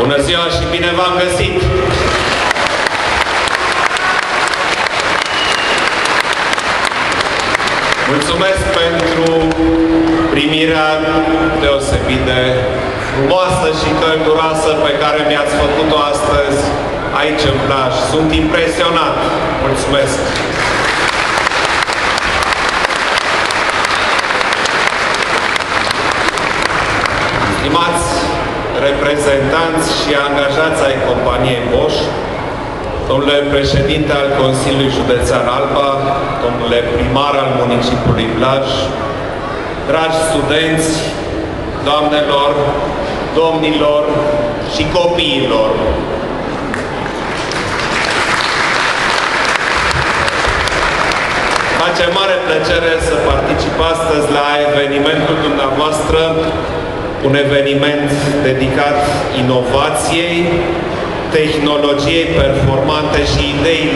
Bună ziua și bine v-am găsit! Mulțumesc pentru primirea deosebit de frumoasă și călduroasă pe care mi-ați făcut-o astăzi aici în plaj. Sunt impresionat. Mulțumesc! Stimați reprezentanți și angajați ai companiei Bosch, domnule președinte al Consiliului Județean Alba, domnule primar al municipiului Blaj, dragi studenți, doamnelor, domnilor și copiilor, face mare plăcere să particip astăzi la evenimentul dumneavoastră un eveniment dedicat inovației, tehnologiei performante și ideilor creative.